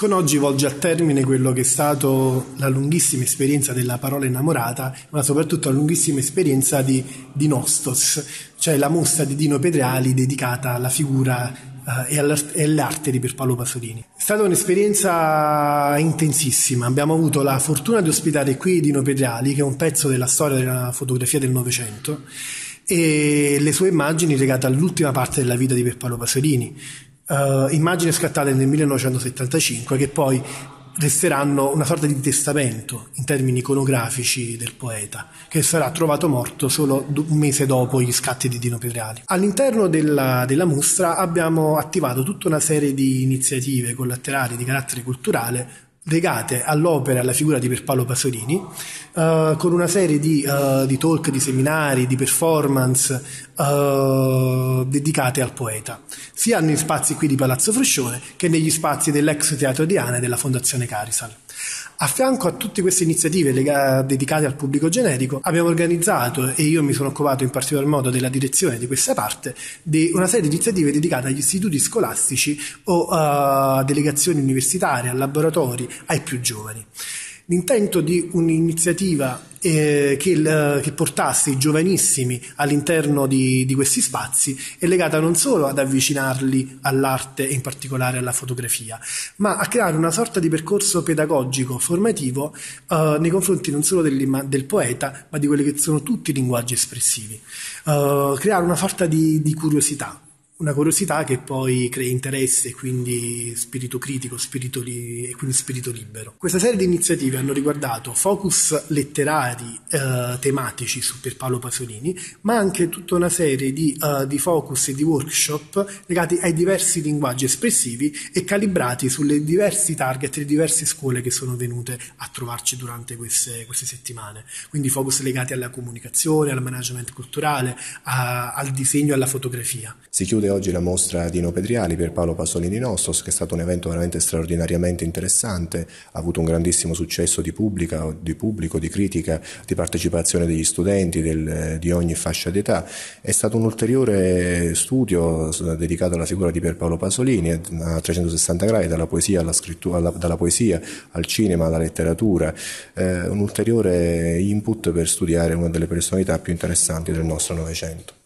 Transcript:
Con oggi volge a termine quello che è stato la lunghissima esperienza della parola innamorata, ma soprattutto la lunghissima esperienza di, di Nostos, cioè la mostra di Dino Pedreali dedicata alla figura e all'arte di Pierpaolo Pasolini. È stata un'esperienza intensissima, abbiamo avuto la fortuna di ospitare qui Dino Pedreali, che è un pezzo della storia della fotografia del Novecento, e le sue immagini legate all'ultima parte della vita di Pierpaolo Pasolini uh, immagini scattate nel 1975 che poi resteranno una sorta di testamento in termini iconografici del poeta, che sarà trovato morto solo un mese dopo gli scatti di Dino Pedreali. All'interno della, della mostra abbiamo attivato tutta una serie di iniziative collaterali di carattere culturale legate all'opera e alla figura di Pierpaolo Pasolini, uh, con una serie di, uh, di, talk, di seminari, di performance uh, dedicate al poeta, sia negli spazi qui di Palazzo Fruscione che negli spazi dell'ex Teatro Diana e della Fondazione Carisal. A fianco a tutte queste iniziative lega- dedicate al pubblico generico, abbiamo organizzato, e io mi sono occupato in particolar modo della direzione di questa parte, di una serie di iniziative dedicate agli istituti scolastici o a delegazioni universitarie, a laboratori, ai più giovani. L'intento di un'iniziativa eh, che, il, che, portasse i giovanissimi all'interno di, di, questi spazi è legata non solo ad avvicinarli all'arte e in particolare alla fotografia, ma a creare una sorta di percorso pedagogico formativo eh, nei confronti non solo del poeta, ma di quelli che sono tutti i linguaggi espressivi. Eh, creare una sorta di, di curiosità una curiosità che poi crea interesse quindi spirito critico spirito li- e quindi spirito libero. Questa serie di iniziative hanno riguardato focus letterari eh, tematici su Pierpaolo Pasolini, ma anche tutta una serie di, uh, di, focus e di workshop legati ai diversi linguaggi espressivi e calibrati sulle diversi target e diverse scuole che sono venute a trovarci durante queste, queste settimane. Quindi focus legati alla comunicazione, al management culturale, a, al disegno e alla fotografia. Si chiude chiude oggi la mostra Dino Pedriali per Paolo Pasolini Nostos, che è stato un evento veramente straordinariamente interessante, ha avuto un grandissimo successo di, pubblica, di pubblico, di critica, di partecipazione degli studenti del, di ogni fascia d'età. È stato un ulteriore studio dedicato alla figura di Pierpaolo Pasolini a 360 gradi, dalla poesia, alla alla, dalla poesia al cinema, alla letteratura, eh, un ulteriore input per studiare una delle personalità più interessanti del nostro Novecento.